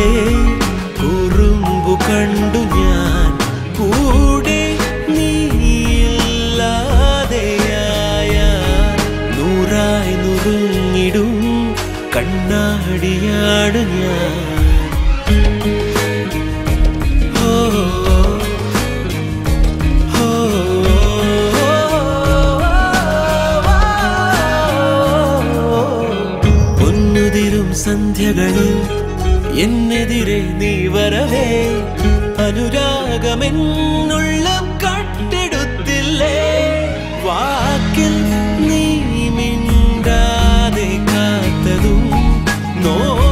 നിന്നിലെ കുറുമ്പു കണ്ടു ഞാൻ. കൂടെ നീയില്ലാതെയായ നൂറായി നുറുങ്ങിടും കണ്ണാടിയാണ് ഞാൻ. സന്ധ്യകളിൽ എന്നെതിരെ നീ വരവേ. അനുരാഗമെന്നുള്ള കട്ടെടുത്തില്ലേ. വാക്കിൽ നീ മിണ്ടാതെ കാത്തതും നോക്കിൽ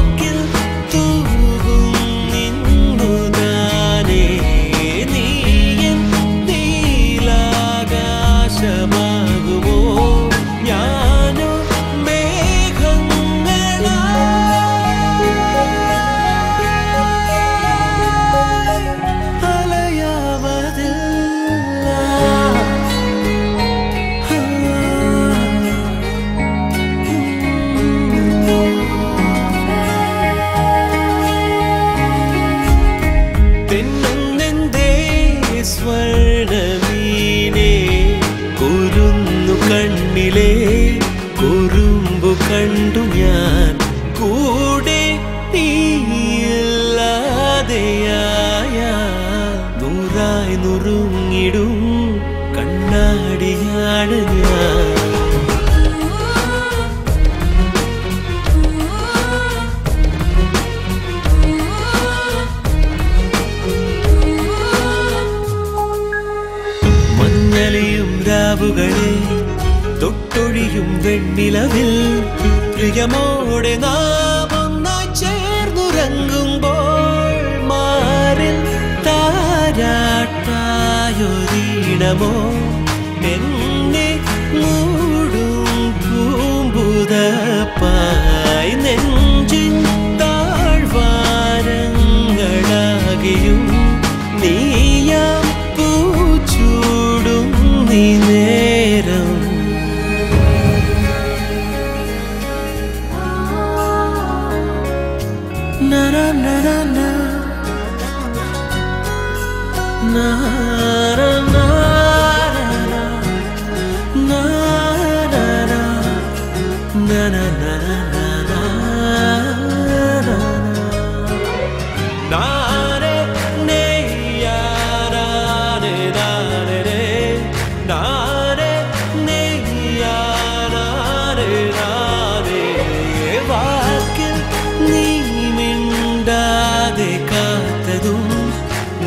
നൂറായി നുറുങ്ങിടും കണ്ണാടിയാണ് ഞാൻ. മഞ്ഞളിയും രാവുകളെ തൊട്ടൊഴിയും വെണ്ണിലവിൽ പ്രിയമോടെ നാം വേണമോ നെന്നെ മൂടും പൂമ്പുതപ്പായി നെഞ്ചിൻ താഴ്വാരങ്ങളാകിയും നീയാം പൂച്ചൂടും നീ നേരം. നര നര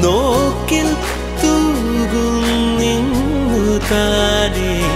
നോക്കിൽ തൂകും നിന്നു താനേ